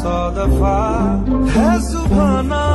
Só soda fa Resubana